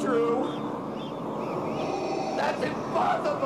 true. That's impossible.